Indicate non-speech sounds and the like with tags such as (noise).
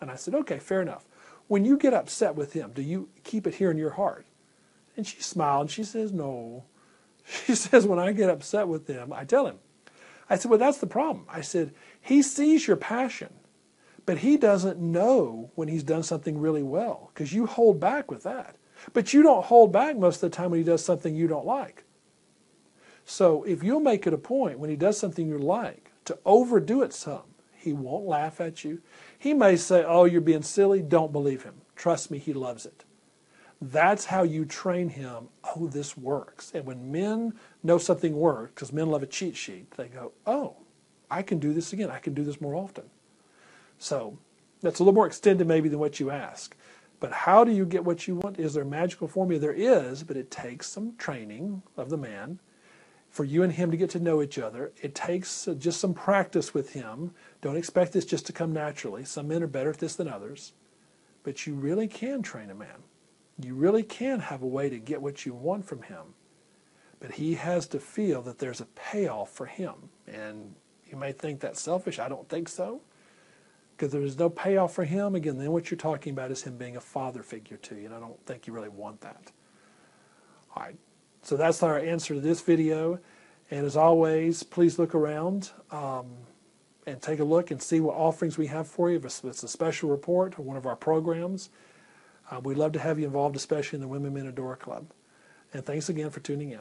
And I said, okay, fair enough. When you get upset with him, do you keep it here in your heart? And she smiled and she says, no. (laughs) She says, when I get upset with him, I tell him. I said, well, that's the problem. I said, he sees your passion, but he doesn't know when he's done something really well because you hold back with that. But you don't hold back most of the time when he does something you don't like. So if you'll make it a point when he does something you like to overdo it some, he won't laugh at you. He may say, Oh, you're being silly. Don't believe him. Trust me, he loves it. That's how you train him. Oh, this works. And when men know something works, because men love a cheat sheet, they go, Oh, I can do this again. I can do this more often. So that's a little more extended maybe than what you ask. But how do you get what you want? Is there a magical formula? There is, but it takes some training of the man for you and him to get to know each other. It takes uh, just some practice with him. Don't expect this just to come naturally. Some men are better at this than others. But you really can train a man. You really can have a way to get what you want from him. But he has to feel that there's a payoff for him. And you may think that's selfish. I don't think so. Because there's no payoff for him. Again, then what you're talking about is him being a father figure to you. And I don't think you really want that. All right. So that's our answer to this video. And as always, please look around um, and take a look and see what offerings we have for you. If it's, a special report or one of our programs, uh, we'd love to have you involved, especially in the Women Men Adore Club. And thanks again for tuning in.